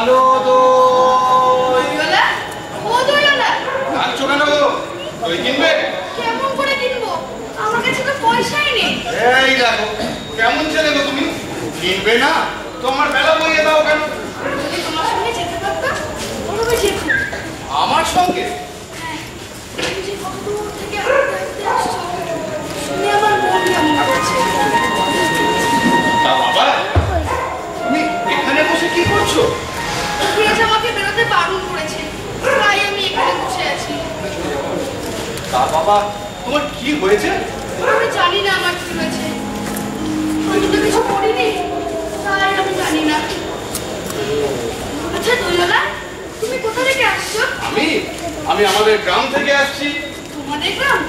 ভালো দই। ও দইওয়ালা কিনবে? কেমন করে কিনবো? আমার কাছে তো পয়সাই নেই। দেখো কেমন ছেলে গো তুমি? কিনবে না? তোমার বেলা বইয়ে দাও কেন তা বাবা তোমার কি হয়েছে? আমি জানি না আমার কি হয়েছে। আমি তো কিছু করিনি। তাই আমি জানি না। আচ্ছা দোলনা তুমি কোথা থেকে আসছো? আমি আমি আমাদের গ্রাম থেকে আসছি। তোমাদের গ্রাম?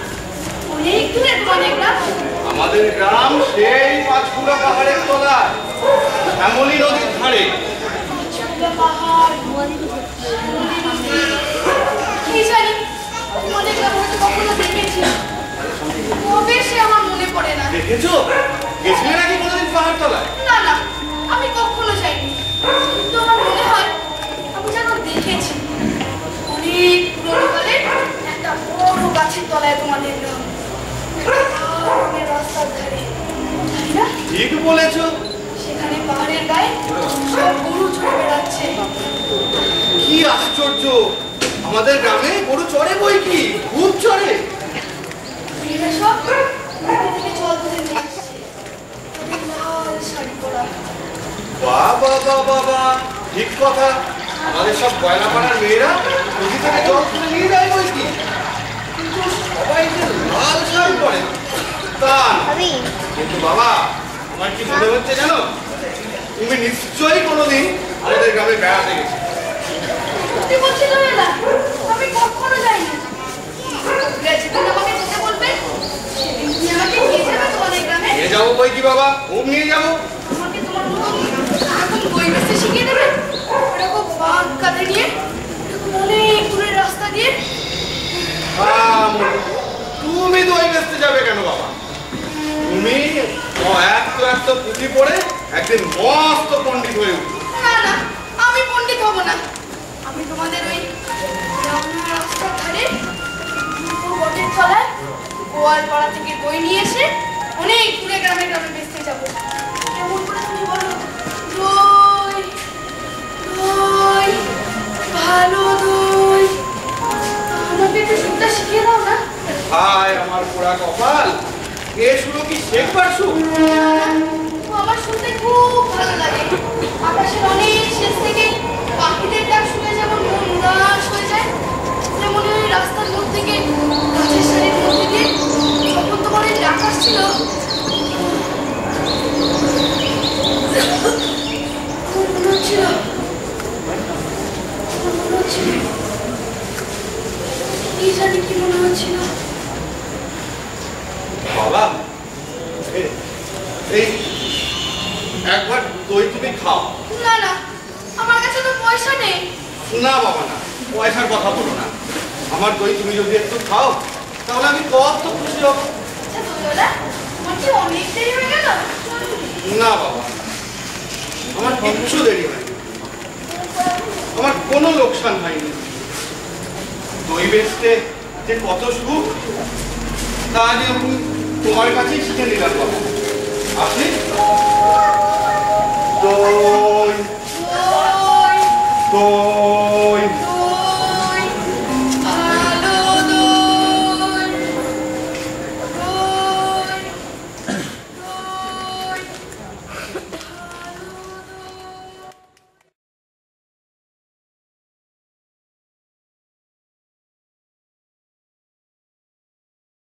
অনেক দূরে তোমাদের গ্রাম। আমাদের গ্রাম সেই পাঁচকুড়া পাহাড়ের তলায় শ্যামলী নদীর ধারে। পাহাড়। কখনো দেখেছি কবে সে আমার মনে পড়ে না? দেখেছ? গেছিলে নাকি কোনোদিন পাহাড় তলায়? না না আমি কখনো যাইনি। কিন্তু আমার মনে হয় আমি যেন দেখেছি। অনেক পুরোনো কালের একটা বড় গাছের তলায় তোমাদের গ্রাম রাস্তার ধারে। ঠিক বলেছ। সেখানে পাহাড়ের গায়ে গরু চড়ে বেড়াচ্ছে। কি আশ্চর্য! আমাদের গ্রামে গরু চড়ে বই কি খুব চড়ে মেয়েরা সব নদী থেকে জল তুলে নিয়ে আসছে তাদের লাল শাড়ি পরা বাবা বাবা ঠিক কথা। আমাদের সব গয়না পাড়ার মেয়েরা নদী থেকে জল তুলে নিয়ে যায় বই কি কিন্তু সবাই যে লাল শাড়ি পরে তা কিন্তু বাবা আমার কি মনে হচ্ছে জানো? তুমি নিশ্চয়ই কোনোদিন আমাদের গ্রামে বেড়াতে গেছো। সত্যি বলছি না আমি কখনো যাইনি। যেদিন আমাকে যেতে বলবে? সেদিন আমাকে নিয়ে যাবে তোমাদের গ্রামে। নিয়ে যাব বই কি বাবা খুব নিয়ে যাব আমাকে তোমার মতো এখন বই বেচতে শিখিয়ে দেবে এরকম বাঘ কাঁধে নিয়ে এরকম অনেক দূরের রাস্তা দিয়ে আহ, মনে- তুমি দই বেচতে যাবে কেন বাবা? তুমি এত এত পুঁথি পড়ে একদিন মস্ত পণ্ডিত হয়ে উঠবে। আমি পণ্ডিত হব না। তোমাদের ওই তলায় গোয়ালপাড়া থেকে বই নিয়ে এসে অনেক দূরে গ্রামে গ্রামে যাব। হায় আমার পোড়া কপাল। এ শুরু কি সুখ? ও, আমার শুনতে খুব ভালো লাগে। আকাশের অনেক শেষ থেকে পাখিদের ডাক শুনে যেমন মন উদাস হয়ে যায় যেমন ওই রাস্তার মধ্যে থেকে, গাছের সারির মধ্যে দিয়ে যখন তোমার এই ডাক আসছিল। মনে হচ্ছিল মনে হচ্ছিল, কি জানি কি মনে হচ্ছিল। এই একবার দই তুমি খাও। না না আমার কাছে তো পয়সা নেই। না বাবা না পয়সার কথা বলো না। আমার দই তুমি যদি একটু খাও তাহলে আমি কত খুশি হব। আচ্ছা না বাবা আমার কিচ্ছু দেরি হয়নি। আমার কোনো লোকসান হয়নি। দই বেচতে যে কত সুখ তা আমি তোমার কাছেই শিখে নিলাম বাবা